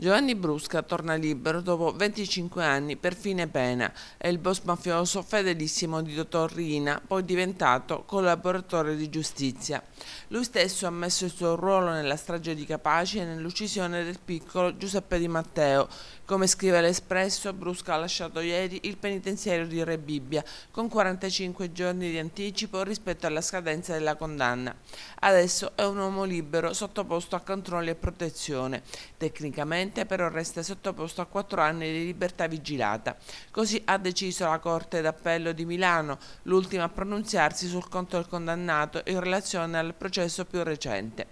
Giovanni Brusca torna libero dopo 25 anni per fine pena. È il boss mafioso fedelissimo di Dottor Rina, poi diventato collaboratore di giustizia. Lui stesso ha messo il suo ruolo nella strage di Capaci e nell'uccisione del piccolo Giuseppe Di Matteo. Come scrive l'Espresso, Brusca ha lasciato ieri il penitenziario di Re Bibbia con 45 giorni di anticipo rispetto alla scadenza della condanna. Adesso è un uomo libero sottoposto a controlli e protezione. Tecnicamente Attualmente però resta sottoposto a quattro anni di libertà vigilata. Così ha deciso la Corte d'Appello di Milano, l'ultima a pronunziarsi sul conto del condannato in relazione al processo più recente.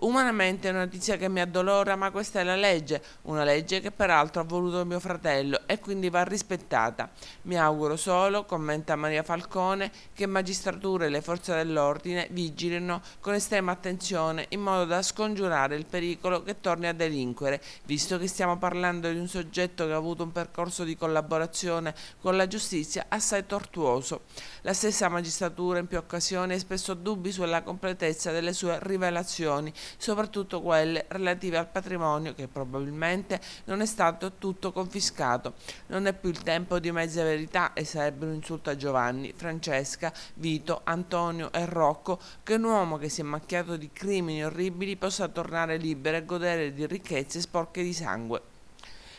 Umanamente è una notizia che mi addolora, ma questa è la legge, una legge che peraltro ha voluto mio fratello e quindi va rispettata. Mi auguro solo, commenta Maria Falcone, che magistratura e le forze dell'ordine vigilino con estrema attenzione in modo da scongiurare il pericolo che torni a delinquere, visto che stiamo parlando di un soggetto che ha avuto un percorso di collaborazione con la giustizia assai tortuoso. La stessa magistratura in più occasioni ha espresso dubbi sulla completezza delle sue rivelazioni soprattutto quelle relative al patrimonio che probabilmente non è stato tutto confiscato. Non è più il tempo di mezza verità e sarebbe un insulto a Giovanni, Francesca, Vito, Antonio e Rocco che un uomo che si è macchiato di crimini orribili possa tornare libero e godere di ricchezze sporche di sangue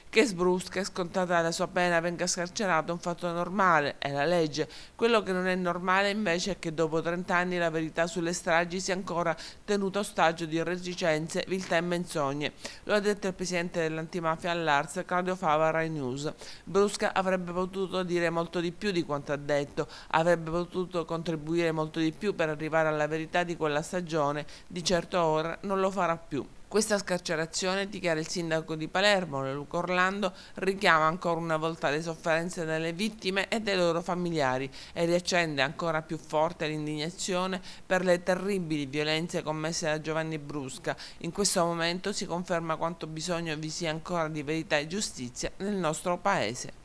che sbrusca e scontata la sua pena venga scarcerato è un fatto normale, è la legge. Quello che non è normale invece è che dopo 30 anni la verità sulle stragi sia ancora tenuta ostaggio di reticenze, viltà e menzogne. Lo ha detto il presidente dell'antimafia all'Ars, Claudio Fava, Rai News. Brusca avrebbe potuto dire molto di più di quanto ha detto, avrebbe potuto contribuire molto di più per arrivare alla verità di quella stagione, di certo ora non lo farà più. Questa scarcerazione, dichiara il sindaco di Palermo, Luca Orlando, richiama ancora una volta le sofferenze delle vittime e dei loro familiari e riaccende ancora più forte l'indignazione per le terribili violenze commesse da Giovanni Brusca. In questo momento si conferma quanto bisogno vi sia ancora di verità e giustizia nel nostro paese.